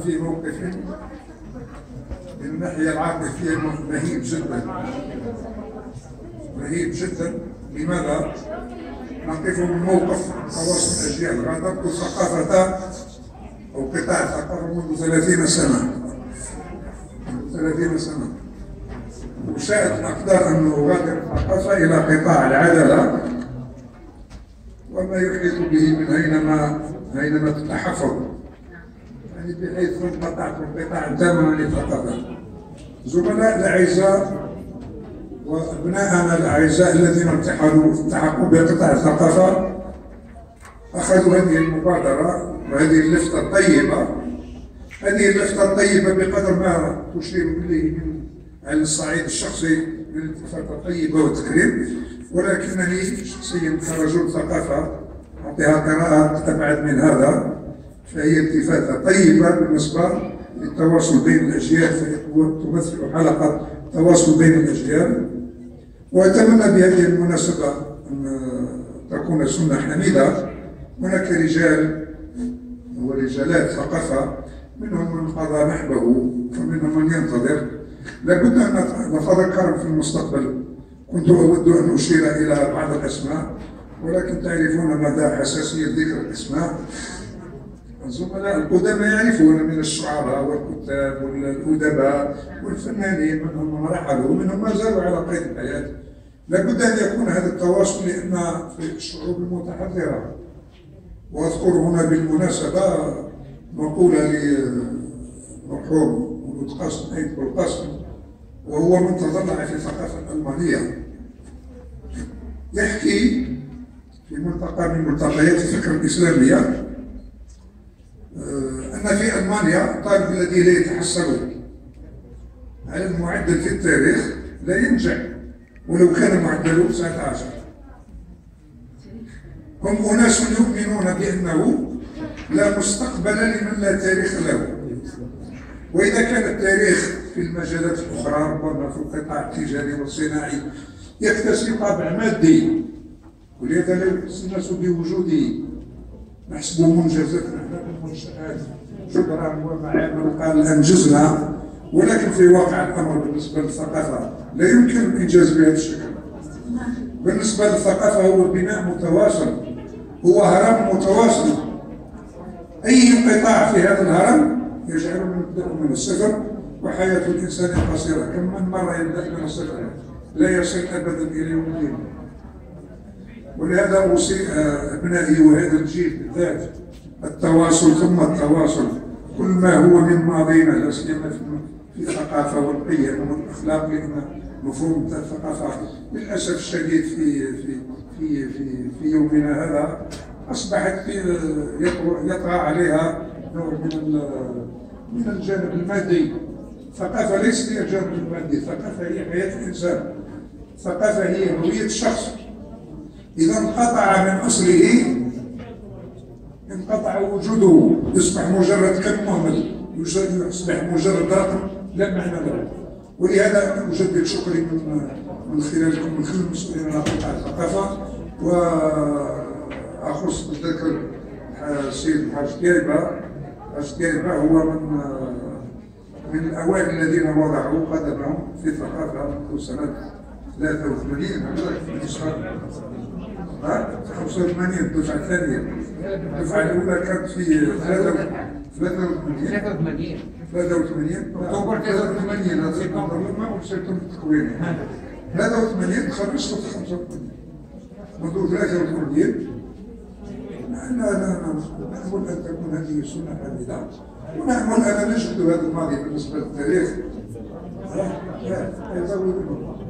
في موقف من الناحية العاطفية مهيب جدا. مهيب جدا. لماذا؟ نقف من موقف تواصل الأجيال. غادرت ثقافة أو قطاع الثقافة منذ 30 سنة. 30 سنة. وشاءت الأقدار أن أغادر الثقافة إلى قطاع العدالة. وما يحيط به من أينما أينما يعني بحيث انقطعت انقطاعا تاما عن الثقافة زملاء الأعزاء وأبناءنا الأعزاء الذين التحقوا التحقوا بقطاع الثقافة أخذوا هذه المبادرة وهذه اللفتة الطيبة هذه اللفتة الطيبة بقدر ما تشير إليه من على الصعيد الشخصي من الالتفاتة الطيبة والتكريم ولكنني شخصيا كرجل ثقافة أعطيها قراءة أبعد من هذا. فهي التفاتة طيبة بالنسبة للتواصل بين الأجيال تمثل حلقة تواصل بين الأجيال. وأتمنى بهذه المناسبة أن تكون سنة حميدة. هناك رجال ورجالات ثقافة منهم من قضى نحبه ومنهم من ينتظر. لابد أن نتذكر في المستقبل. كنت أود أن أشير إلى بعض الأسماء ولكن تعرفون مدى حساسية ذكر الأسماء. الزملاء القدماء يعرفون من الشعراء والكتاب والأدباء والفنانين منهم من رحلوا ومنهم ما زالوا على قيد الحياة. لابد أن يكون هذا التواصل لأن في الشعوب المتحضرة. وأذكر هنا بالمناسبة مقولة لمرحوم ولد قاسم عيد القاسم وهو من تضلع في الثقافة الألمانية يحكي في ملتقى من ملتقيات الفكرة الإسلامية أن في ألمانيا الطالب الذي لا يتحصل على المعدل في التاريخ لا ينجح ولو كان معدله 19 هم أناس يؤمنون بأنه لا مستقبل لمن لا تاريخ له. وإذا كان التاريخ في المجالات الأخرى ربما في القطاع التجاري والصناعي يكتسب طابع مادي. ولهذا لو الناس بوجوده. نحسب منجزات نحن المنشآت شكرا ومعامل قال أنجزنا ولكن في واقع الأمر بالنسبة للثقافة لا يمكن الإنجاز بهذا الشكل. بالنسبة للثقافة هو بناء متواصل هو هرم متواصل. أي قطاع في هذا الهرم يجعل من من الصفر وحياة الإنسان قصيرة. كم من مرة يبدأ من الصفر؟ لا يصل أبدا إلى يوم الدين. ولهذا أوصي آه، أبنائي وهذا الجيل بالذات التواصل ثم التواصل. كل ما هو من ماضينا لا سيما في الثقافة والقيم والأخلاق لأن مفهوم الثقافة. للأسف الشديد في في في في, في يومنا هذا أصبحت يطغى عليها نوع من من الجانب المادي. الثقافة ليست هي الجانب المادي الثقافة هي حياة الإنسان. الثقافة هي هوية الشخص. إذا انقطع من أصله انقطع وجوده. يصبح مجرد كم مهمل. يصبح مجرد رقم لا معنى له. ولهذا أجدد شكري من من خلالكم من خلال المسؤولين على قطاع الثقافة. وأخص بالذكر السيد الحاج كيربا الحاج كيربا هو من من الأوائل الذين وضعوا قدمهم في الثقافة منذ سنة 83 ها 85 الدفعة الثانية الدفعة الأولى كانت في 83 83 83 أكتوبر 83 هذا التكوين 83 تخرجت في 85 منذ 83 لا لا لا أن تكون هذه سنة حميدة ونأمل أن نجد هذا الماضي بالنسبة للتاريخ بلي ما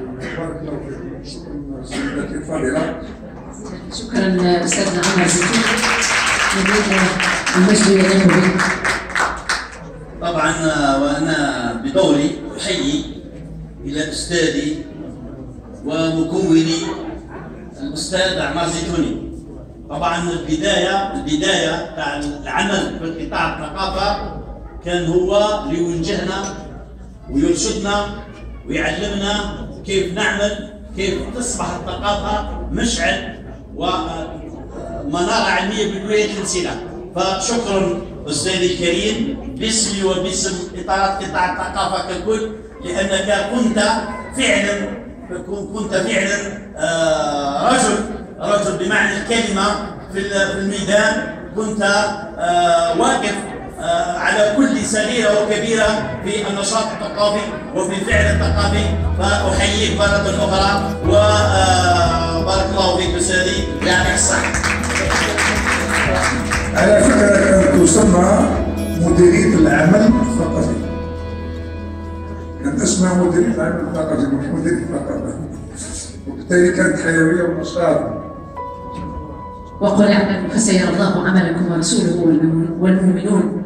وبارك الله شكرا سيداتي الفاضله شكرا استاذنا عمر زيتون طبعا وأنا بدوري أحيي إلى أستاذي ومكوني الأستاذ عمار زيتوني. طبعا البداية البداية تاع العمل في قطاع الثقافة كان هو اللي يوجهنا ويرشدنا ويعلمنا كيف نعمل كيف تصبح الثقافة مشعل ومنارة علمية بولايه السيناء فشكرا أستاذي الكريم باسمي وباسم اطار قطاع الثقافة ككل لأنك كنت فعلا كنت فعلا آه، رجل رجل بمعنى الكلمة في الميدان. كنت آه، واقف على كل صغيرة وكبيرة في النشاط الثقافي وفي الفعل الثقافي. فأحييك مرة أخرى وبارك الله فيك أستاذي. يعطيك الصحه على فكرة كانت تسمى مديرية العمل الثقافي. كانت اسمها مديرية العمل الثقافي مش مديرية الثقافة. وبالتالي كانت حيوية ونشاط وقل اعملوا فسيرى الله عملكم ورسوله والمؤمنون.